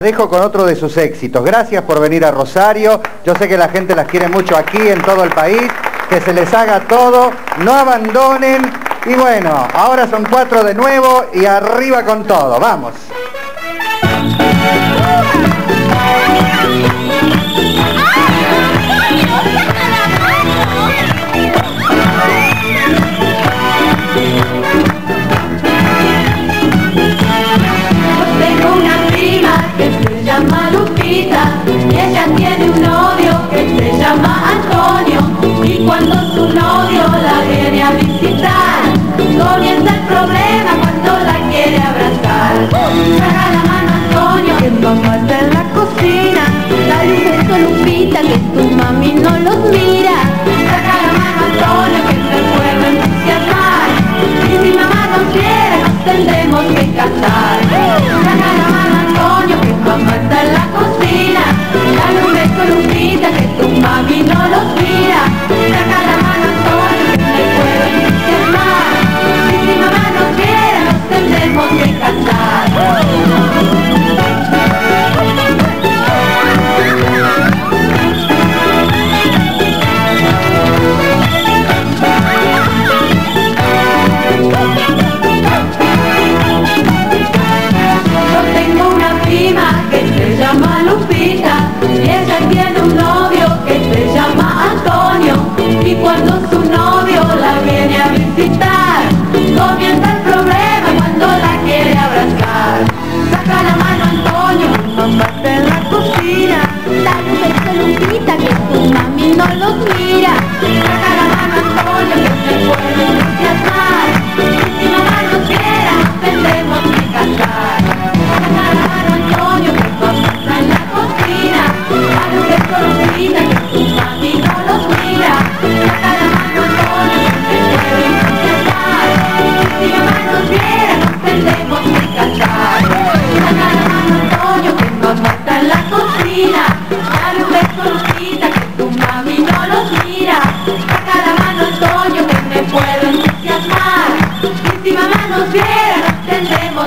Dejo con otro de sus éxitos. Gracias por venir a Rosario. Yo sé que la gente las quiere mucho aquí en todo el país. Que se les haga todo. No abandonen. Y bueno, ahora son cuatro de nuevo y arriba con todo. Vamos. felicitar. Comienza el problema cuando la quiere abrazar. Saca la mano Antonio, que mamá está en la cocina. Dale un beso Lupita, que tu mami no los mira. Viene a visitar. Vida